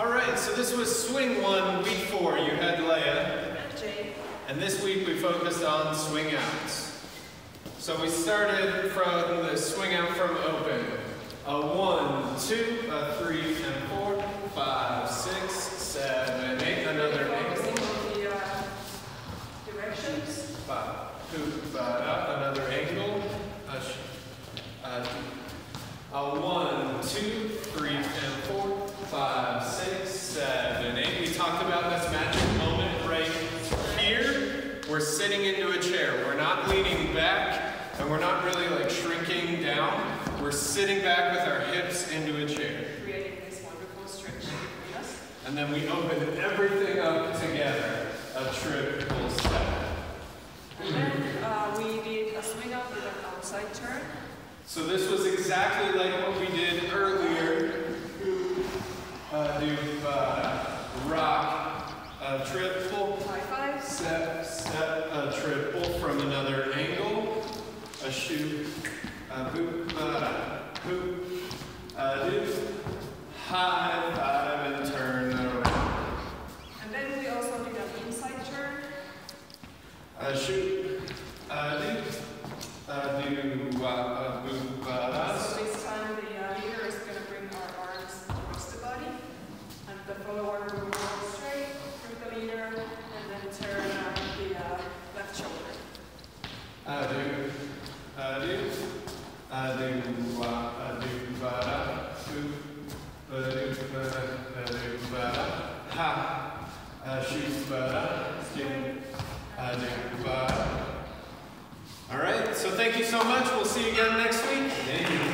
All right, so this was swing one, week four. You had Leea. And this week we focused on swing outs. So we started from the swing out from open. A one, two, a three, and four, five, six, seven, eight. Another eight. Focusing on the uh, directions. Five, two, five, up. Another angle. A, a, a one, two, three, and four, five, six, seven, eight. We talked about this magic moment right here. We're sitting into a chair. We're not leaning back, and we're not really like shrinking down. We're sitting back with our hips into a chair. creating this wonderful stretch us. And then we open everything up together. A triple step. And then uh, we did a swing out with an outside turn. So this was exactly like what we did earlier. Uh, do uh, rock, a triple, High five. step, a triple from another angle, a shoot, a boop, uh, boop, a do, high five and turn around. And then we also did an inside turn. A shoot, a do, a do, uh, a boop, uh, So this time the uh, leader is going to bring our arms across the body. And the follower will go straight with the leader and then turn uh, the uh, left shoulder. I do, I do, I do, wa, I do, ba da, do, ba do, ba da, ba do, ba da, ha, I shoot, ba da, do, I do, ba da. All right, so thank you so much. We'll see you again next week.